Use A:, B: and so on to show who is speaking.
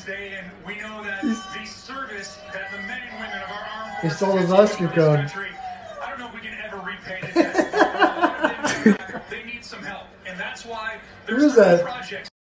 A: Wednesday, and we know that the service that the men and women of our armed forces
B: stole his
A: continue
B: rescue
A: for this
B: code.
A: country, I don't know if we can ever repay the debt. They need some help, and that's why there's
B: is that?
A: projects